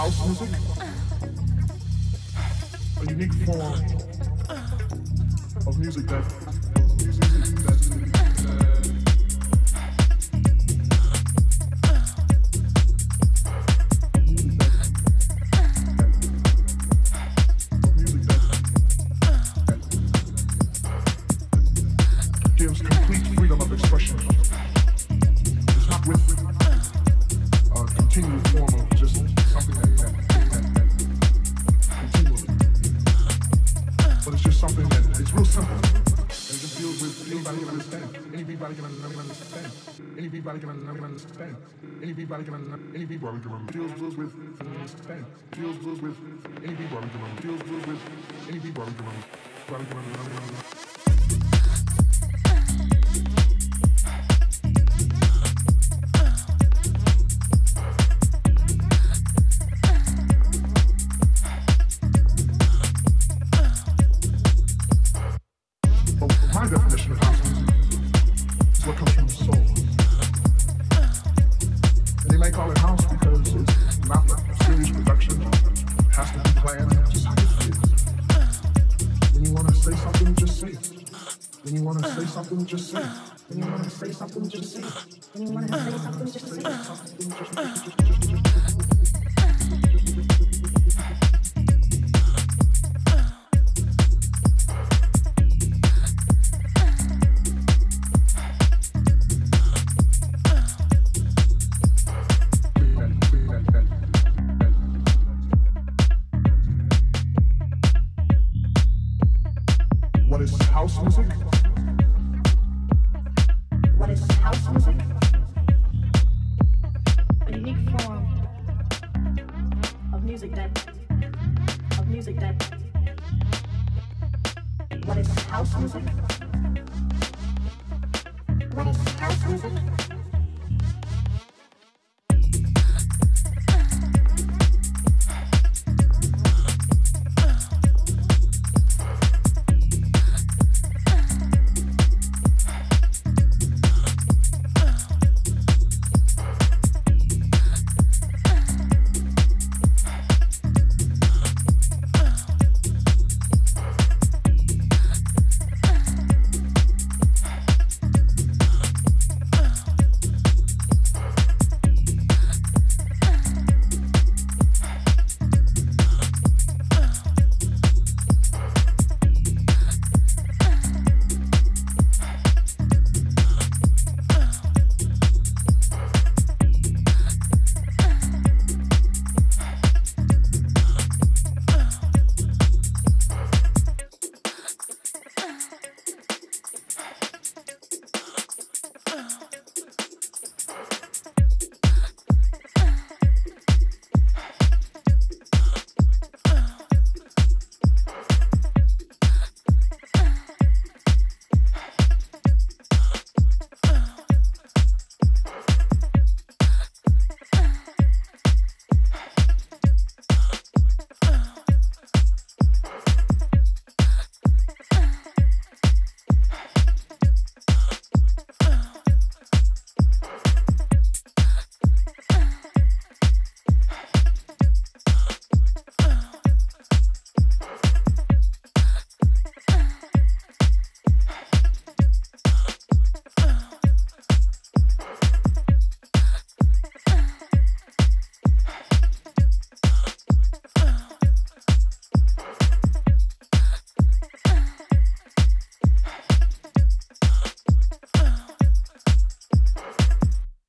house music? A unique form of music that music that's gives complete freedom of expression. It's not with a continual form of just something that, something deals with anybody can understand. Anybody can un- understand. Anybody can un- understand. Anybody can un- anybody can understand. Deals deals with anybody can deals anybody can un- When you want to say something, just say. When you want to say something, just say. When you want to say something, just say. Something, house music? What is house music? A unique form of music that of music that What is house music? What is house music?